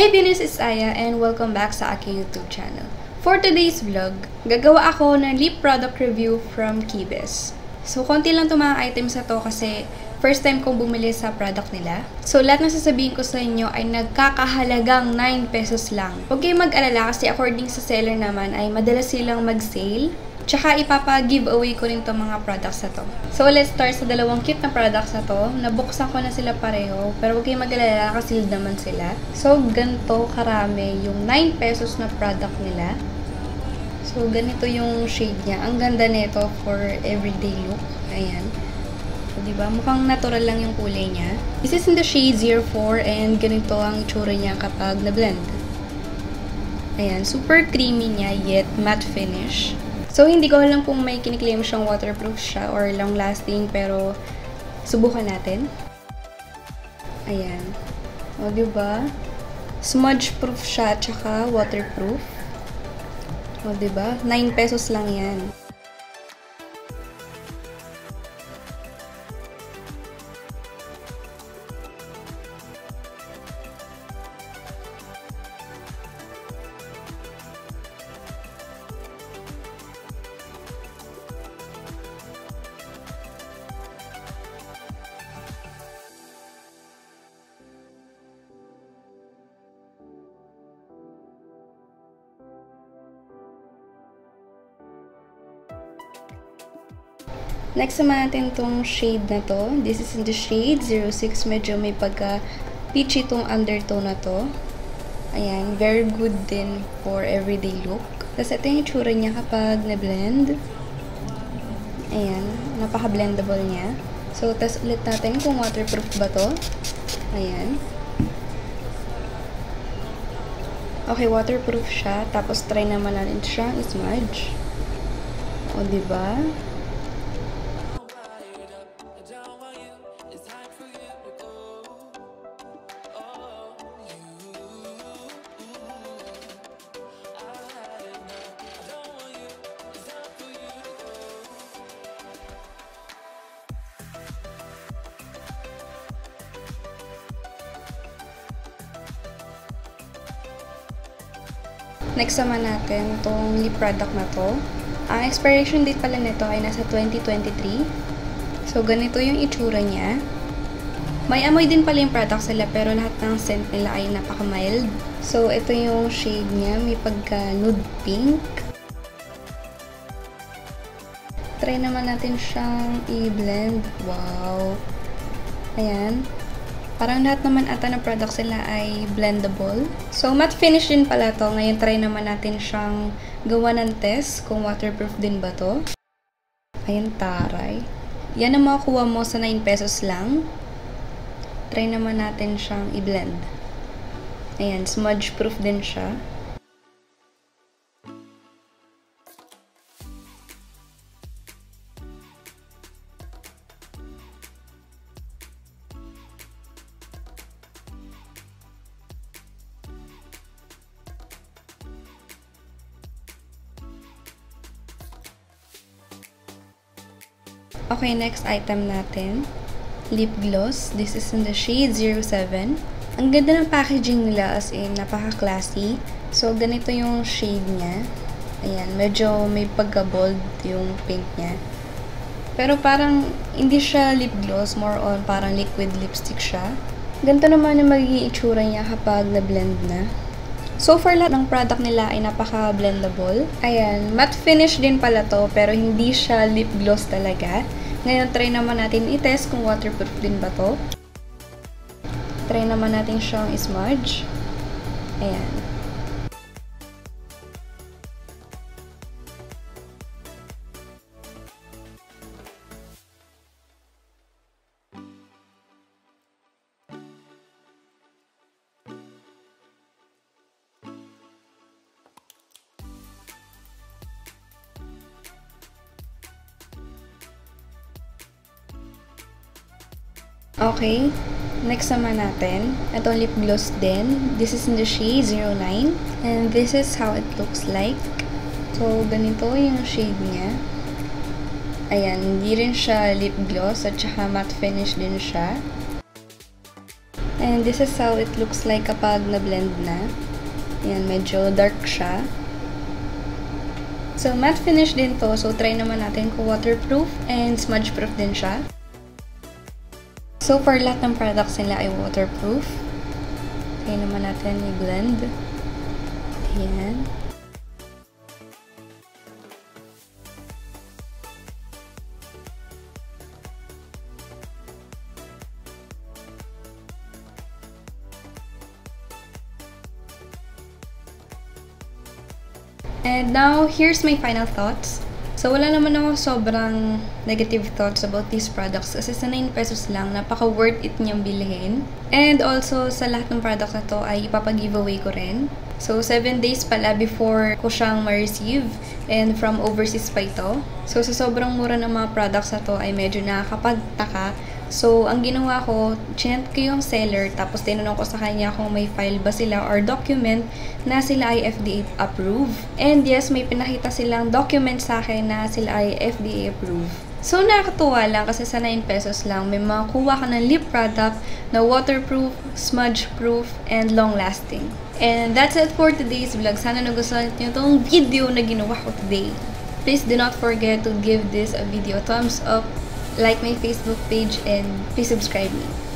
Hey Beauties, it's Aya and welcome back sa aking YouTube channel. For today's vlog, gagawa ako ng lip product review from Kibes. So, konti lang itong mga items na to kasi first time kong bumili sa product nila. So, lahat ng sasabihin ko sa inyo ay nagkakahalagang 9 pesos lang. Huwag kayong mag-alala kasi according sa seller naman ay madalas silang mag-sale. Tsaka ipapa-giveaway ko rin itong mga products na to. So, let's start sa dalawang cute na products na to. Nabuksan ko na sila pareho. Pero huwag kayong mag-alala kasi naman sila. So, ganito karami yung 9 pesos na product nila. So, ganito yung shade niya. Ang ganda nito for everyday look. Ayan. So, diba? Mukhang natural lang yung kulay niya. This is in the shade 04 and ganito ang itsura niya kapag na-blend. Ayan. Super creamy niya yet matte finish. So, hindi ko alam kung may kiniklaim siyang waterproof siya or long-lasting, pero subukan natin. Ayan. O, diba? Smudge-proof siya, tsaka waterproof. O, diba? 9 pesos lang yan. Next naman natin tong shade na to. This is in the shade 06. Medyo may pagka peachy tong undertone na to. Ayan. Very good din for everyday look. Tapos ito yung itsura niya kapag na-blend. Ayan. Napaka-blendable niya. So, test ulit natin kung waterproof ba to. Ayan. Okay, waterproof siya. Tapos, try naman natin siyang smudge. O, diba? Next naman natin itong lip product na to. Ang expiration date pala nito ay nasa 2023. So, ganito yung itsura niya. May amoy din pala yung product sila pero lahat ng scent nila ay napaka-mild. So, ito yung shade niya. May pagka nude pink. Try naman natin siyang i-blend. Wow! Ayan. Parang lahat naman ata na products sila ay blendable. So, matte finish din pala to. Ngayon, try naman natin siyang gawa ng test kung waterproof din ba to. Ayan, taray. Yan ang makukuha mo sa 9 pesos lang. Try naman natin siyang i-blend. Ayan, smudge proof din siya. Okay, next item natin. Lip gloss. This is in the shade 07. Ang ganda ng packaging nila as in napaka-classy. So, ganito yung shade niya. Ayan, medyo may pagka-bold yung pink niya. Pero parang hindi siya lip gloss, more on parang liquid lipstick siya. Ganito naman yung magiging itsura niya kapag na-blend na. So far, lahat ng product nila ay napaka-blendable. Ayan, matte finish din pala to, pero hindi siya lip gloss talaga. Ngayon, try naman natin i-test kung waterproof din ba to. Try naman natin siyang smudge. Ayan. Okay. Next naman natin, itong lip gloss din. This is in the shade 09. And this is how it looks like. So, ganito yung shade niya. Ayan, hindi rin siya lip gloss at saka matte finish din siya. And this is how it looks like kapag na-blend na. Ayan, medyo dark siya. So, matte finish din to. So, try naman natin kung waterproof and smudge-proof din siya. So, for lahat ng products nila ay waterproof. Try naman natin i-blend. Ayan. And now, here's my final thoughts. So, wala naman ako sobrang negative thoughts about these products kasi sa 9 pesos lang, napaka-worth it niyang bilhin. And also, sa lahat ng products na to ay ipapag-giveaway ko rin. So, 7 days pala before ko siyang ma-receive and from overseas pa ito. So, sa sobrang mura ng mga products na to ay medyo nakakapagtaka So, ang ginawa ko, chinat ko yung seller, tapos tinanong ko sa kanya kung may file ba sila or document na sila ay FDA approve. And yes, may pinakita silang document sa akin na sila ay FDA approve. So, nakakatuwa lang kasi sa 9 pesos lang, may makuha ka ng lip product na waterproof, smudge-proof, and long-lasting. And that's it for today's vlog. Sana nagustuhan niyo itong video na ginawa ko today. Please do not forget to give this a video thumbs up like my Facebook page and please subscribe me.